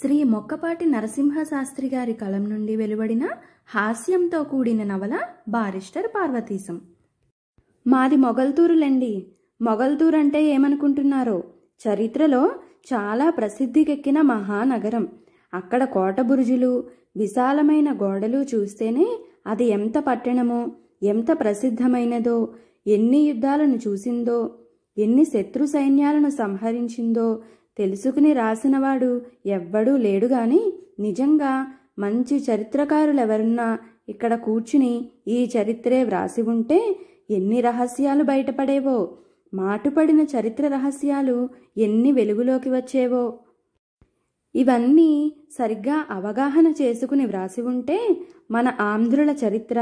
శ్రీ మొక్కపాటి నరసింహశాస్త్రి గారి కలం నుండి వెలువడిన హాస్యంతో కూడిన నవల బారిస్టర్ పార్వతీశం. మాది మొగల్తూరులండి. మొగల్తూరు అంటే ఏమనుకుంటున్నారో? చరిత్రలో చాలా ప్రసిద్ధికెక్కిన మహానగరం. అక్కడ కోట బురుజులు విశాలమైన గోడలు చూస్తేనే అది ఎంత పట్టణమో ఎంత ప్రసిద్ధమైనదో ఎన్ని యుద్ధాలను చూసిందో ఎన్ని శత్రు సైన్యాలను సంహరించిందో తెలుసుకుని రాసినవాడు ఎవ్వడూ లేడుగాని నిజంగా మంచి చరిత్రకారులెవరున్నా ఇక్కడ కూర్చుని ఈ చరిత్రే వ్రాసి ఉంటే ఎన్ని రహస్యాలు బయటపడేవో మాటుపడిన చరిత్ర రహస్యాలు ఎన్ని వెలుగులోకి వచ్చేవో. ఇవన్నీ సరిగ్గా అవగాహన చేసుకుని వ్రాసి ఉంటే మన ఆంధ్రుల చరిత్ర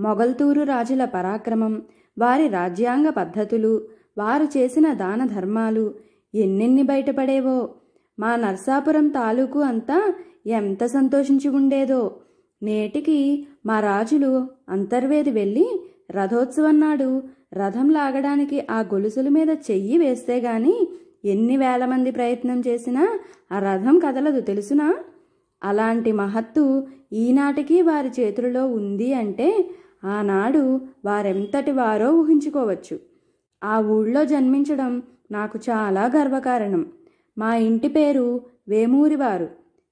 మొగల్తూరు రాజుల పరాక్రమం వారి రాజ్యాంగ పద్ధతులు వారు చేసిన దాన ధర్మాలు ఎన్నెన్ని బయటపడేవో. మా నర్సాపురం తాలూకు అంతా ఎంత సంతోషించి ఉండేదో. నేటికి మా రాజులు అంతర్వేది వెళ్ళి రథోత్సవం నాడు రథం లాగడానికి ఆ గొలుసుల మీద చెయ్యి వేస్తే గాని ఎన్ని వేల మంది ప్రయత్నం చేసినా ఆ రథం కదలదు తెలుసునా? అలాంటి మహత్తు ఈనాటికి వారి చేతులలో ఉంది అంటే ఆనాడు వారెంతటి వారో ఊహించుకోవచ్చు. ఆ ఊళ్ళో జన్మించడం నాకు చాలా గర్వకారణం. మా ఇంటి పేరు వేమూరివారు.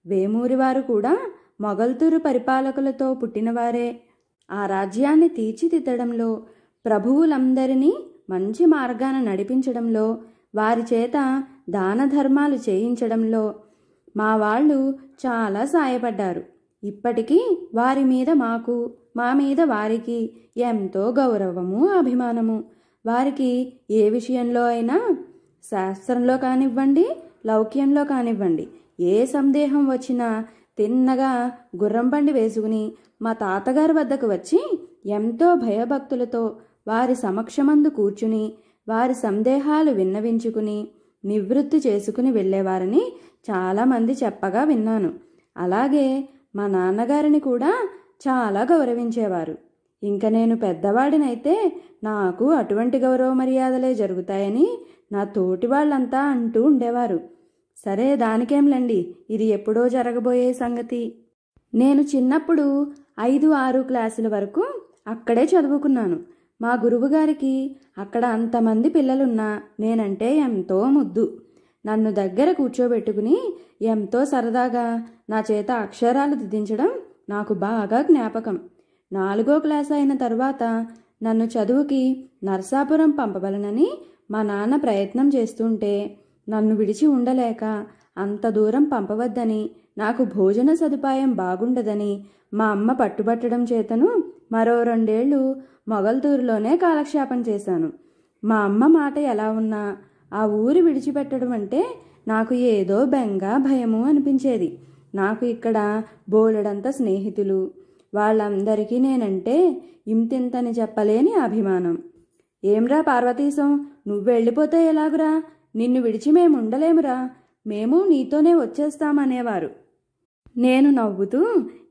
వేమూరివారు కూడా మొగల్తూరు పరిపాలకులతో పుట్టినవారే. ఆ రాజ్యాన్ని తీర్చిదిద్దడంలో ప్రభువులందరినీ మంచి మార్గాన నడిపించడంలో వారి చేత దాన ధర్మాలు చేయించడంలో మా వాళ్ళు చాలా సాయపడ్డారు. ఇప్పటికీ వారి మీద మాకు మా మీద వారికి ఎంతో గౌరవము అభిమానము. వారికి ఏ విషయంలో అయినా శాస్త్రంలో కానివ్వండి లౌక్యంలో కానివ్వండి ఏ సందేహం వచ్చినా తిన్నగా గుర్రం బండి వేసుకుని మా తాతగారి వద్దకు వచ్చి ఎంతో భయభక్తులతో వారి సమక్షమందు కూర్చుని వారి సందేహాలు విన్నవించుకుని నివృత్తి చేసుకుని వెళ్ళేవారని చాలామంది చెప్పగా విన్నాను. అలాగే మా నాన్నగారిని కూడా చాలా గౌరవించేవారు. ఇంక నేను పెద్దవాడినైతే నాకు అటువంటి గౌరవ మర్యాదలే జరుగుతాయని నా తోటి వాళ్ళంతా అంటూ ఉండేవారు. సరే దానికేంలండి? ఇది ఎప్పుడో జరగబోయే సంగతి. నేను చిన్నప్పుడు ఐదు ఆరు క్లాసుల వరకు అక్కడే చదువుకున్నాను. మా గురువుగారికి అక్కడ అంతమంది పిల్లలున్నా నేనంటే ఎంతో ముద్దు. నన్ను దగ్గర కూర్చోబెట్టుకుని ఎంతో సరదాగా నా చేత అక్షరాలు దిద్దించడం నాకు బాగా జ్ఞాపకం. నాలుగో క్లాస్ అయిన తర్వాత నన్ను చదువుకి నర్సాపురం పంపవలనని మా నాన్న ప్రయత్నం చేస్తుంటే నన్ను విడిచి ఉండలేక అంత దూరం పంపవద్దని నాకు భోజన సదుపాయం బాగుండదని మా అమ్మ పట్టుబట్టడం చేతను మరో రెండేళ్ళు మొగల్తూరులోనే కాలక్షేపం చేశాను. మా అమ్మ మాట ఎలా ఉన్నా ఆ ఊరు విడిచిపెట్టడం అంటే నాకు ఏదో బెంగ భయము అనిపించేది. నాకు ఇక్కడ బోలెడంత స్నేహితులు వాళ్ళందరికీ నేనంటే ఇంతింతని చెప్పలేని అభిమానం. ఏమ్రా పార్వతీశం నువ్వు వెళ్ళిపోతే ఎలాగురా? నిన్ను విడిచి మేము ఉండలేమురా మేము నీతోనే వచ్చేస్తామనేవారు. నేను నవ్వుతూ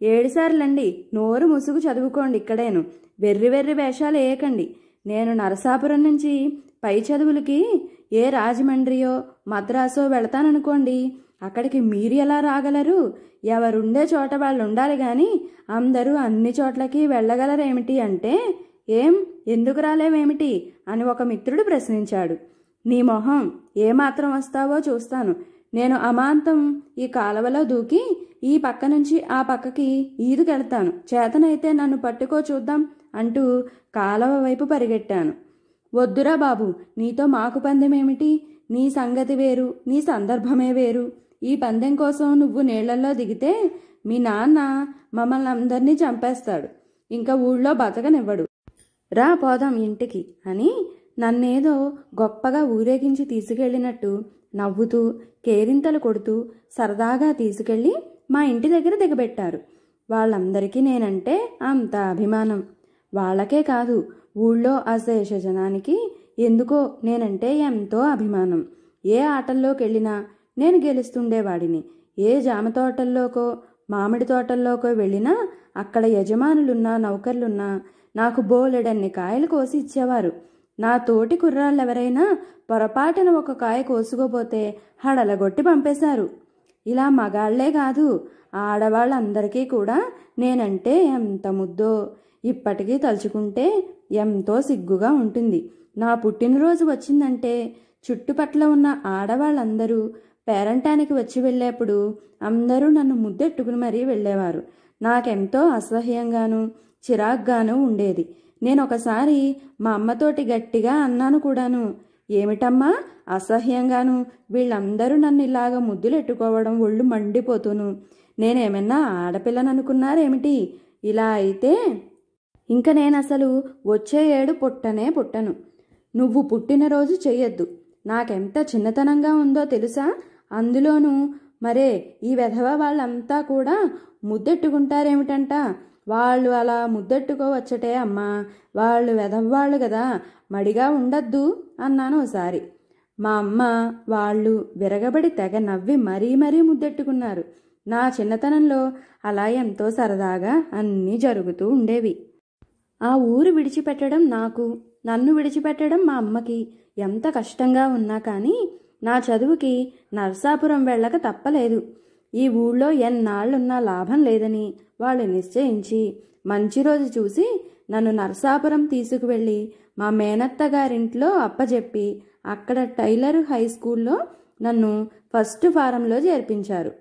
ఏడుసార్లండి నోరు ముసుగు చదువుకోండి ఇక్కడేను. వెర్రి వెర్రి వేషాలు వేయకండి నేను నరసాపురం నుంచి పై చదువులకి ఏ రాజమండ్రియో మద్రాసో వెళతాననుకోండి. అక్కడికి మీరు ఎలా రాగలరు? ఎవరుండే చోట వాళ్ళు ఉండాలి కానీ అందరూ అన్ని చోట్లకి వెళ్ళగలరేమిటి అంటే ఏం? ఎందుకు రాలేవేమిటి? అని ఒక మిత్రుడు ప్రశ్నించాడు. నీ మొహం ఏమాత్రం వస్తావో చూస్తాను. నేను అమాంతం ఈ కాలవలో దూకి ఈ పక్క నుంచి ఆ పక్కకి ఈదుకెళ్తాను. చేతనైతే నన్ను పట్టుకో చూద్దాం అంటూ కాలవ వైపు పరిగెట్టాను. వద్దురా బాబు నీతో మాకు పందెమేమిటి? నీ సంగతి వేరు నీ సందర్భమే వేరు. ఈ పందెం కోసం నువ్వు నీళ్ళలో దిగితే మీ నాన్న మమ్మల్ని అందరినీ చంపేస్తాడు. ఇంకా ఊళ్ళో బతకనివ్వడు. రా పోదాం ఇంటికి అని నన్నేదో గొప్పగా ఊరేగించి తీసుకెళ్ళినట్టు నవ్వుతూ కేరింతలు కొడుతూ సరదాగా తీసుకెళ్ళి మా ఇంటి దగ్గర దిగబెట్టారు. వాళ్ళందరికీ నేనంటే అంత అభిమానం. వాళ్ళకే కాదు ఊళ్ళో అశేష జనానికి ఎందుకో నేనంటే ఎంతో అభిమానం. ఏ ఆటల్లోకి వెళ్ళినా నేను గెలుస్తుండేవాడిని. ఏ జామ తోటల్లోకో మామిడి తోటల్లోకో వెళ్ళినా అక్కడ యజమానులున్నా నౌకర్లున్నా నాకు బోలెడన్ని కాయలు కోసి ఇచ్చేవారు. నా తోటి కుర్రాళ్ళెవరైనా పొరపాటున ఒక కాయ కోసుకోపోతే హడలగొట్టి పంపేశారు. ఇలా మగాళ్ళే కాదు ఆడవాళ్ళందరికీ కూడా నేనంటే ఎంత ముద్దో. ఇప్పటికీ తలుచుకుంటే ఎంతో సిగ్గుగా ఉంటుంది. నా పుట్టినరోజు వచ్చిందంటే చుట్టుపట్ల ఉన్న ఆడవాళ్ళందరూ పేరంటానికి వచ్చి వెళ్ళేప్పుడు అందరూ నన్ను ముద్దెట్టుకుని మరీ వెళ్ళేవారు. నాకెంతో అసహ్యంగాను చిరాగ్గాను ఉండేది. నేను ఒకసారి మా అమ్మతోటి గట్టిగా అన్నాను కూడాను ఏమిటమ్మా అసహ్యంగాను వీళ్ళందరూ నన్ను ఇలాగ ముద్దులెట్టుకోవడం ఒళ్ళు మండిపోతూను. నేనేమన్నా ఆడపిల్లననుకున్నారేమిటి? ఇలా అయితే ఇంక నేను అసలు వచ్చే ఏడు పుట్టనే పుట్టను. నువ్వు పుట్టినరోజు చెయ్యొద్దు. నాకెంత చిన్నతనంగా ఉందో తెలుసా? అందులోనూ మరే ఈ వెధవ వాళ్ళంతా కూడా ముద్దెట్టుకుంటారేమిటంట? వాళ్ళు అలా ముద్దెట్టుకోవచ్చటే అమ్మా. వాళ్ళు వెధవ్వాళ్ళు కదా మడిగా ఉండద్దు అన్నాను ఒకసారి మా అమ్మ వాళ్ళు విరగబడి తెగ నవ్వి మరీ మరీ ముద్దెట్టుకున్నారు. నా చిన్నతనంలో అలా ఎంతో సరదాగా అన్నీ జరుగుతూ ఉండేవి. ఆ ఊరు విడిచిపెట్టడం నాకు నన్ను విడిచిపెట్టడం మా అమ్మకి ఎంత కష్టంగా ఉన్నా కానీ నా చదువుకి నర్సాపురం వెళ్ళక తప్పలేదు. ఈ ఊళ్ళో ఎన్నాళ్ళున్నా లాభం లేదని వాళ్ళు నిశ్చయించి మంచి రోజు చూసి నన్ను నర్సాపురం తీసుకువెళ్ళి మా మేనత్త గారింట్లో అప్పజెప్పి అక్కడ టైలర్ హై స్కూల్లో నన్ను ఫస్ట్ ఫారంలో చేర్పించారు.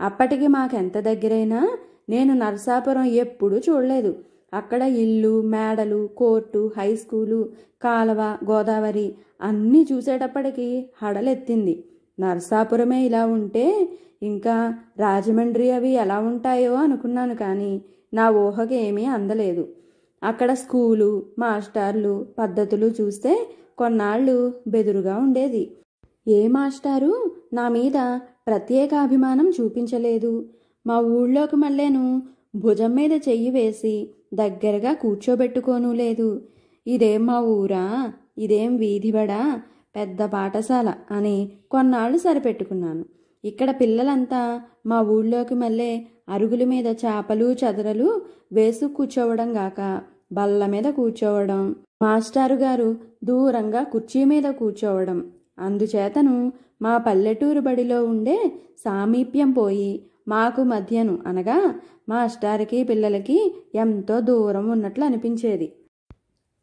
అప్పటికి మాకెంత దగ్గరైనా నేను నరసాపురం ఎప్పుడూ చూడలేదు. అక్కడ ఇల్లు మేడలు కోర్టు హై స్కూలు కాలవ గోదావరి అన్నీ చూసేటప్పటికి హడలెత్తింది. నరసాపురమే ఇలా ఉంటే ఇంకా రాజమండ్రి అవి ఎలా ఉంటాయో అనుకున్నాను కానీ నా ఊహకి ఏమీ అందలేదు. అక్కడ స్కూలు మాస్టర్లు పద్ధతులు చూస్తే కొన్నాళ్ళు బెదురుగా ఉండేది. ఏ మాస్టారు? నా మీద ప్రత్యేక అభిమానం చూపించలేదు. మా ఊళ్ళోకి మళ్ళేను భుజం మీద చెయ్యి వేసి దగ్గరగా కూర్చోబెట్టుకోను లేదు. ఇదేం మా ఊరా? ఇదేం వీధిబడా పెద్ద పాఠశాల అని కొన్నాళ్ళు సరిపెట్టుకున్నాను. ఇక్కడ పిల్లలంతా మా ఊళ్ళోకి మళ్ళీ అరుగుల మీద చేపలు చదరలు వేసు కూర్చోవడం గాక బల్ల మీద కూర్చోవడం మాస్టారు గారు దూరంగా కుర్చీ మీద కూర్చోవడం. అందుచేతను మా పల్లెటూరు బడిలో ఉండే సామీప్యం పోయి మాకు మధ్యను అనగా మాస్టార్కి పిల్లలకి ఎంతో దూరం ఉన్నట్లు అనిపించేది.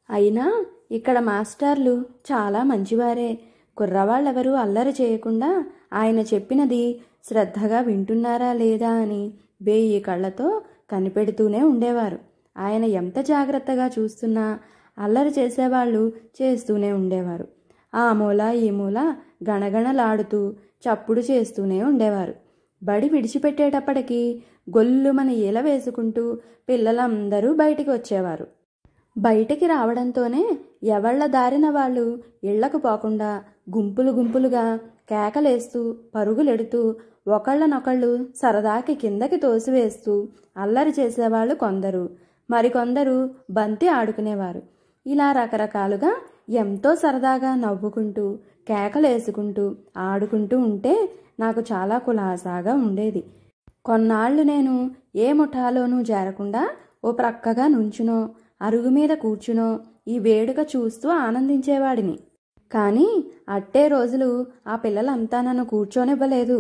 అయినా ఇక్కడ మాస్టార్లు చాలా మంచివారే. కుర్రవాళ్ళెవరూ అల్లరి చేయకుండా ఆయన చెప్పినది శ్రద్ధగా వింటున్నారా లేదా అని వేయి కళ్ళతో కనిపెడుతూనే ఉండేవారు. ఆయన ఎంత జాగ్రత్తగా చూస్తున్నా అల్లరి చేసేవాళ్ళు చేస్తూనే ఉండేవారు. ఆ మూల ఈ మూల గణగణలాడుతూ చప్పుడు చేస్తూనే ఉండేవారు. బడి విడిచిపెట్టేటప్పటికీ గొల్లుమని ఈల వేసుకుంటూ పిల్లలందరూ బయటికి వచ్చేవారు. బయటికి రావడంతోనే ఎవళ్ళ దారిన వాళ్ళు ఇళ్ళకు పోకుండా గుంపులు గుంపులుగా కేకలేస్తూ పరుగులెడుతూ ఒకళ్ళనొకళ్ళు సరదాకి కిందకి తోసివేస్తూ అల్లరి చేసేవాళ్ళు కొందరు. మరికొందరు బంతి ఆడుకునేవారు. ఇలా రకరకాలుగా ఎంతో సరదాగా నవ్వుకుంటూ కేకలేసుకుంటూ ఆడుకుంటూ ఉంటే నాకు చాలా కులాసాగా ఉండేది. కొన్నాళ్ళు నేను ఏ ముఠాలోనూ చేరకుండా ఓ ప్రక్కగా నుంచునో అరుగు మీద కూర్చునో ఈ వేడుక చూస్తూ ఆనందించేవాడిని. కానీ అట్టే రోజులు ఆ పిల్లలంతా నన్ను కూర్చోనివ్వలేదు.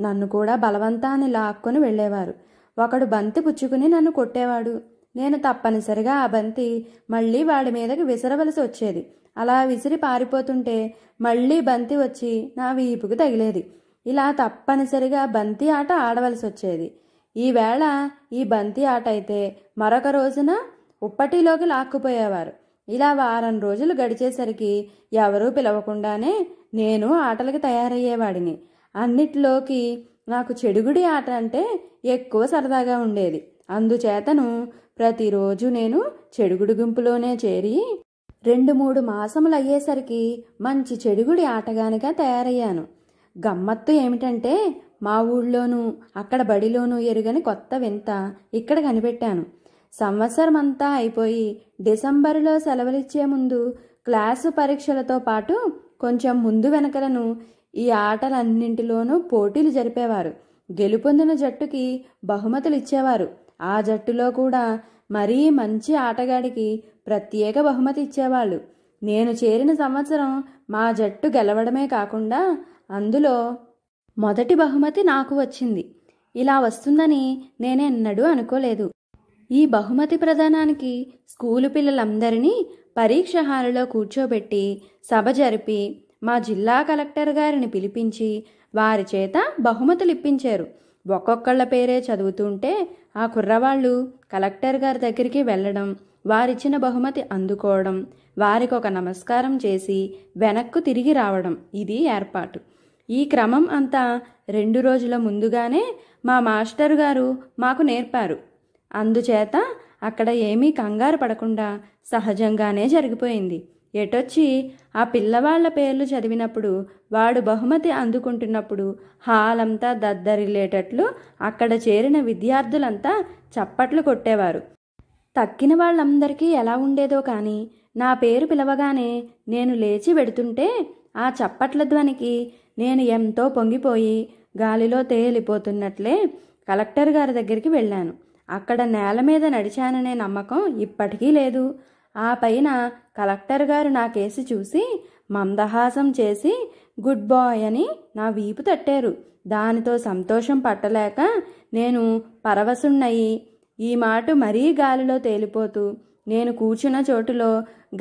నన్ను కూడా బలవంతాన్ని లాక్కొని వెళ్ళేవారు. ఒకడు బంతి పుచ్చుకుని నన్ను కొట్టేవాడు. నేను తప్పనిసరిగా ఆ బంతి మళ్ళీ వాడి మీదకి విసరవలసి వచ్చేది. అలా విసిరి పారిపోతుంటే మళ్ళీ బంతి వచ్చి నా వీపుకు తగిలేది. ఇలా తప్పనిసరిగా బంతి ఆట ఆడవలసి వచ్చేది. ఈవేళ ఈ బంతి ఆట అయితే మరొక రోజున ఉప్పటిలోకి లాక్కుపోయేవారు. ఇలా వారం రోజులు గడిచేసరికి ఎవరూ పిలవకుండానే నేను ఆటలకు తయారయ్యేవాడిని. అన్నిటిలోకి నాకు చెడుగుడి ఆట అంటే ఎక్కువ సరదాగా ఉండేది. అందుచేతను ప్రతిరోజు నేను చెడుగుడు గుంపులోనే చేరి రెండు మూడు మాసములు అయ్యేసరికి మంచి చెడుగుడి ఆటగానిగా తయారయ్యాను. గమ్మత్తు ఏమిటంటే మా ఊళ్ళోనూ అక్కడ బడిలోనూ ఎరుగని కొత్త వింత ఇక్కడ కనిపెట్టాను. సంవత్సరం అంతా అయిపోయి డిసెంబరులో సెలవులిచ్చే ముందు క్లాసు పరీక్షలతో పాటు కొంచెం ముందు వెనకలను ఈ ఆటలన్నింటిలోనూ పోటీలు జరిపేవారు. గెలుపొందిన జట్టుకి బహుమతులు ఇచ్చేవారు ఆ జట్టులో కూడా మరీ మంచి ఆటగాడికి ప్రత్యేక బహుమతి ఇచ్చేవాళ్ళు నేను చేరిన సంవత్సరం మా జట్టు గెలవడమే కాకుండా అందులో మొదటి బహుమతి నాకు వచ్చింది. ఇలా వస్తుందని నేనెన్నడూ అనుకోలేదు. ఈ బహుమతి ప్రదానానికి స్కూలు పిల్లలందరినీ పరీక్ష హాలులో కూర్చోబెట్టి సభ జరిపి మా జిల్లా కలెక్టర్ గారిని పిలిపించి వారి చేత బహుమతులు ఇప్పించారు. ఒక్కొక్కళ్ళ పేరే చదువుతుంటే ఆ కుర్రవాళ్ళు కలెక్టర్ గారి దగ్గరికి వెళ్ళడం వారిచ్చిన బహుమతి అందుకోవడం వారికి ఒక నమస్కారం చేసి వెనక్కు తిరిగి రావడం ఇది ఏర్పాటు. ఈ క్రమం అంతా రెండు రోజుల ముందుగానే మా మాస్టర్ గారు మాకు నేర్పారు. అందుచేత అక్కడ ఏమీ కంగారు పడకుండా సహజంగానే జరిగిపోయింది. ఎటొచ్చి ఆ పిల్లవాళ్ళ పేర్లు చదివినప్పుడు వాడు బహుమతి అందుకుంటున్నప్పుడు హాలంతా దద్దరిల్లేటట్లు అక్కడ చేరిన విద్యార్థులంతా చప్పట్లు కొట్టేవారు. తక్కిన వాళ్ళందరికీ ఎలా ఉండేదో కానీ నా పేరు పిలవగానే నేను లేచి వెడుతుంటే ఆ చప్పట్ల ధ్వనికి నేను ఎంతో పొంగిపోయి గాలిలో తేలిపోతున్నట్లే కలెక్టర్ గారి దగ్గరికి వెళ్ళాను. అక్కడ నేల మీద నడిచాననే నమ్మకం ఇప్పటికీ లేదు. ఆ పైన కలెక్టర్ గారు నా కేసు చూసి మందహాసం చేసి గుడ్ బాయ్ అని నా వీపు తట్టారు. దానితో సంతోషం పట్టలేక నేను పరవశున్నయి ఈ మాట మరీ గాలిలో తేలిపోతూ నేను కూర్చున్న చోటులో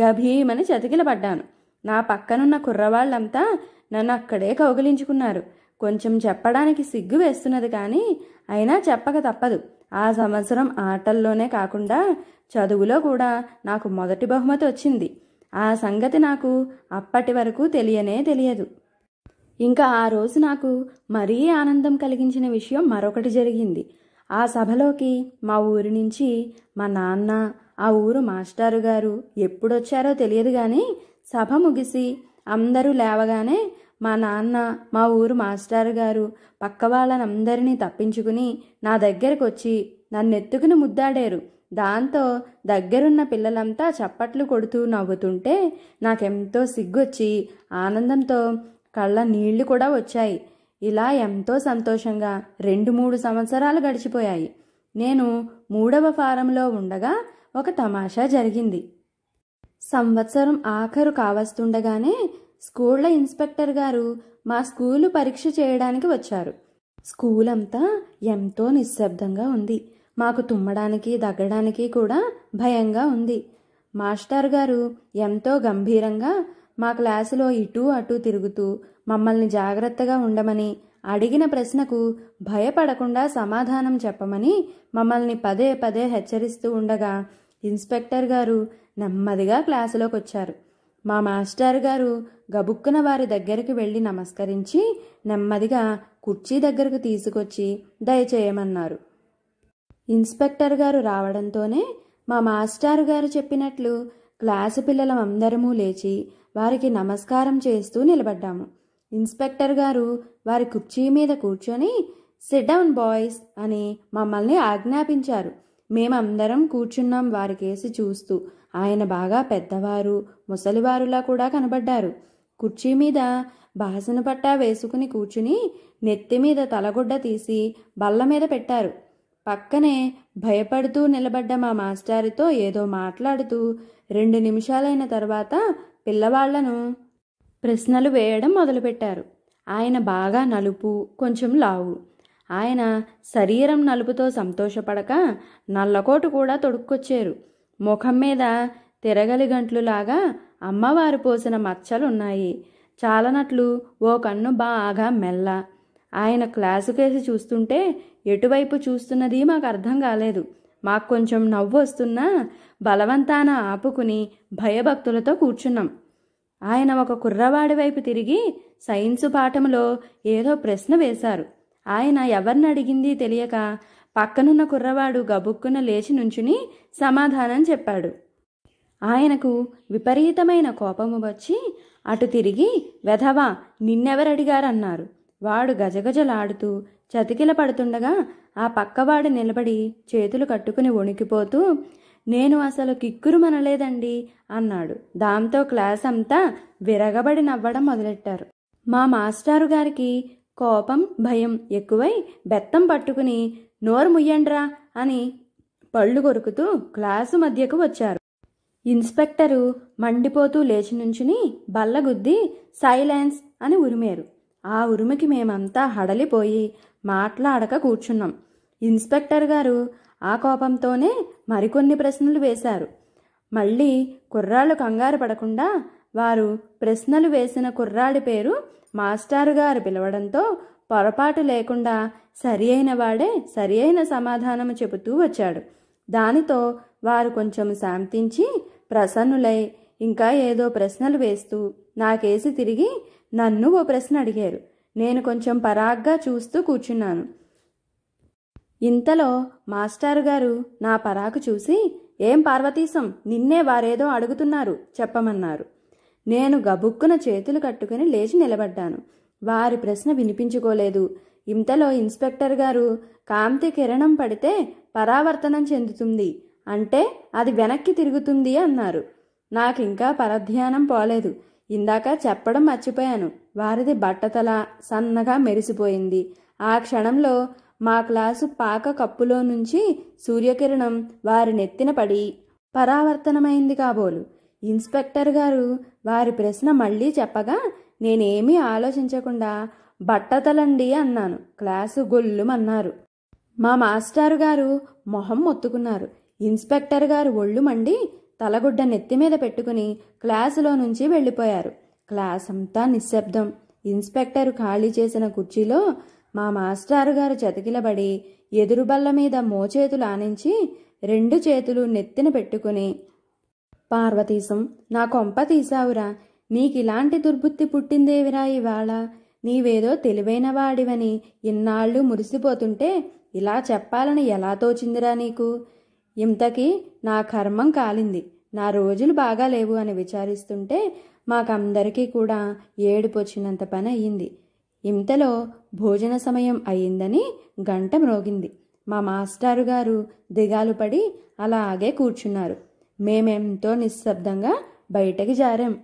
గభీమని చతికిలపడ్డాను. నా పక్కనున్న కుర్రవాళ్ళంతా నన్ను అక్కడే కౌగిలించుకున్నారు. కొంచెం చెప్పడానికి సిగ్గు వేస్తున్నది కానీ అయినా చెప్పక తప్పదు. ఆ సంవత్సరం ఆటల్లోనే కాకుండా చదువులో కూడా నాకు మొదటి బహుమతి వచ్చింది. ఆ సంగతి నాకు అప్పటి వరకు తెలియనే తెలియదు. ఇంకా ఆ రోజు నాకు మరీ ఆనందం కలిగించిన విషయం మరొకటి జరిగింది. ఆ సభలోకి మా ఊరి నుంచి మా నాన్న ఆ ఊరు మాస్టారు గారు ఎప్పుడొచ్చారో తెలియదు కానీ సభ ముగిసి అందరూ లేవగానే మా నాన్న మా ఊరు మాస్టారు గారు పక్క వాళ్ళనందరినీ తప్పించుకుని నా దగ్గరకు వచ్చి నన్నెత్తుకుని ముద్దాడారు. దాంతో దగ్గరున్న పిల్లలంతా చప్పట్లు కొడుతూ నవ్వుతుంటే నాకెంతో సిగ్గొచ్చి ఆనందంతో కళ్ళ నీళ్ళు కూడా వచ్చాయి. ఇలా ఎంతో సంతోషంగా రెండు మూడు సంవత్సరాలు గడిచిపోయాయి. నేను మూడవ ఫారంలో ఉండగా ఒక తమాషా జరిగింది. సంవత్సరం ఆఖరు కావస్తుండగానే స్కూళ్ళ ఇన్స్పెక్టర్ గారు మా స్కూలు పరీక్ష చేయడానికి వచ్చారు. స్కూల్ అంతా ఎంతో నిశ్శబ్దంగా ఉంది. మాకు తుమ్మడానికి దగ్గడానికి కూడా భయంగా ఉంది. మాస్టర్ గారు ఎంతో గంభీరంగా మా క్లాసులో ఇటూ అటూ తిరుగుతూ మమ్మల్ని జాగ్రత్తగా ఉండమని అడిగిన ప్రశ్నకు భయపడకుండా సమాధానం చెప్పమని మమ్మల్ని పదే పదే హెచ్చరిస్తూ ఉండగా ఇన్స్పెక్టర్ గారు నెమ్మదిగా క్లాసులోకి వచ్చారు మా మాస్టర్ గారు గబుక్కున వారి దగ్గరికి వెళ్ళి నమస్కరించి నెమ్మదిగా కుర్చీ దగ్గరకు తీసుకొచ్చి దయచేయమన్నారు. ఇన్స్పెక్టర్ గారు రావడంతోనే మా మాస్టారు గారు చెప్పినట్లు క్లాసు పిల్లలం అందరమూ లేచి వారికి నమస్కారం చేస్తూ నిలబడ్డాము. ఇన్స్పెక్టర్ గారు వారి కుర్చీ మీద కూర్చొని సిట్ డౌన్ బాయ్స్ అని మమ్మల్ని ఆజ్ఞాపించారు. మేమందరం కూర్చున్నాం వారి కేసి చూస్తూ. ఆయన బాగా పెద్దవారు ముసలివారులా కూడా కనబడ్డారు. కుర్చీ మీద బాసన పట్టా వేసుకుని కూర్చుని నెత్తి మీద తలగుడ్డ తీసి బల్ల మీద పెట్టారు. పక్కనే భయపడుతూ నిలబడ్డ మా మాస్టారితో ఏదో మాట్లాడుతూ రెండు నిమిషాలైన తర్వాత పిల్లవాళ్ళను ప్రశ్నలు వేయడం మొదలుపెట్టారు. ఆయన బాగా నలుపు కొంచెం లావు. ఆయన శరీరం నలుపుతో సంతోషపడక నల్లకోటు కూడా తొడుక్కొచ్చారు. ముఖం మీద తిరగలి గంట్లులాగా అమ్మవారు పోసిన మచ్చలున్నాయి. చాలనట్లు ఓ కన్ను బాగా మెల్ల. ఆయన క్లాసు కేసి చూస్తుంటే ఎటువైపు చూస్తున్నది మాకు అర్థం కాలేదు. మాకు కొంచెం నవ్వు వస్తున్నా బలవంతాన ఆపుకుని భయభక్తులతో కూర్చున్నాం. ఆయన ఒక కుర్రవాడి వైపు తిరిగి సైన్సు పాఠంలో ఏదో ప్రశ్న వేశారు. ఆయన ఎవరిని అడిగింది తెలియక పక్కనున్న కుర్రవాడు గబుక్కున లేచి నుంచుని సమాధానం చెప్పాడు. ఆయనకు విపరీతమైన కోపము వచ్చి అటు తిరిగి వెధవా నిన్నెవరడిగారన్నారు? వాడు గజగజలాడుతూ చతికిల పడుతుండగా ఆ పక్కవాడు నిలబడి చేతులు కట్టుకుని వణికిపోతూ నేను అసలు కిక్కురు మనలేదండి అన్నాడు. దాంతో క్లాస్ అంతా విరగబడి నవ్వడం మొదలెట్టారు. మా మాస్టారు గారికి కోపం భయం ఎక్కువై బెత్తం పట్టుకుని నోరు ముయ్యండ్రా అని పళ్ళు కొరుకుతూ క్లాసు మధ్యకు వచ్చారు. ఇన్స్పెక్టరు మండిపోతూ లేచి నుంచుని బల్లగుద్ది సైలెన్స్ అని ఉరిమేరు. ఆ ఉరుముకి మేమంతా హడలిపోయి మాట్లాడక కూర్చున్నాం. ఇన్స్పెక్టర్ గారు ఆ కోపంతోనే మరికొన్ని ప్రశ్నలు వేశారు. మళ్ళీ కుర్రాళ్ళు కంగారు పడకుండా వారు ప్రశ్నలు వేసిన కుర్రాడి పేరు మాస్టారు గారు పిలవడంతో పొరపాటు లేకుండా సరి అయిన వాడే సరి అయిన సమాధానము చెబుతూ వచ్చాడు. దానితో వారు కొంచెం శాంతించి ప్రసన్నులై ఇంకా ఏదో ప్రశ్నలు వేస్తూ నాకేసి తిరిగి నన్ను ఓ ప్రశ్న అడిగారు. నేను కొంచెం పరాగ్గా చూస్తూ కూర్చున్నాను. ఇంతలో మాస్టారు గారు నా పరాకు చూసి ఏం పార్వతీశం నిన్నే వారేదో అడుగుతున్నారు చెప్పమన్నారు. నేను గబుక్కున చేతులు కట్టుకుని లేచి నిలబడ్డాను. వారి ప్రశ్న వినిపించుకోలేదు. ఇంతలో ఇన్స్పెక్టర్ గారు కాంతి కిరణం పడితే పరావర్తనం చెందుతుంది. అంటే అది వెనక్కి తిరుగుతుంది అన్నారు. నాకింకా పరధ్యానం పోలేదు. ఇందాక చెప్పడం మర్చిపోయాను. వారిది బట్టతల సన్నగా మెరిసిపోయింది. ఆ క్షణంలో మా క్లాసు పాక కప్పులో నుంచి సూర్యకిరణం వారి నెత్తిన పడి పరావర్తనమైంది కాబోలు. ఇన్స్పెక్టర్ గారు వారి ప్రశ్న మళ్ళీ చెప్పగా నేనేమీ ఆలోచించకుండా బట్టతలండి అన్నాను. క్లాసు గొల్లుమన్నారు. మా మాస్టారు గారు మొహం మొత్తుకున్నారు. ఇన్స్పెక్టర్ గారు ఒళ్ళు మండి తలగుడ్డ నెత్తి మీద పెట్టుకుని క్లాసులో నుంచి వెళ్ళిపోయారు. క్లాస్ అంతా నిశ్శబ్దం. ఇన్స్పెక్టర్ ఖాళీ చేసిన కుర్చీలో మా మాస్టారు గారు చతికిలబడి ఎదురు బల్ల మీద మోచేతులు ఆనించి రెండు చేతులు నెత్తిన పెట్టుకుని పార్వతీశం నా కొంప తీసావురా నీకిలాంటి దుర్బుద్ధి పుట్టిందేవిరా ఇవాళ. నీవేదో తెలివైన వాడివని ఇన్నాళ్ళు మురిసిపోతుంటే ఇలా చెప్పాలని ఎలా తోచిందిరా నీకు? ఇంతకీ నా కర్మం కాలింది. నా రోజులు బాగా లేవు అని విచారిస్తుంటే మాకందరికీ కూడా ఏడుపొచ్చినంత పని అయ్యింది. ఇంతలో భోజన సమయం అయ్యిందని గంట మ్రోగింది. మా మాస్టారు గారు దిగాలు పడి అలాగే కూర్చున్నారు. మేమెంతో నిశ్శబ్దంగా బయటకి జారాం.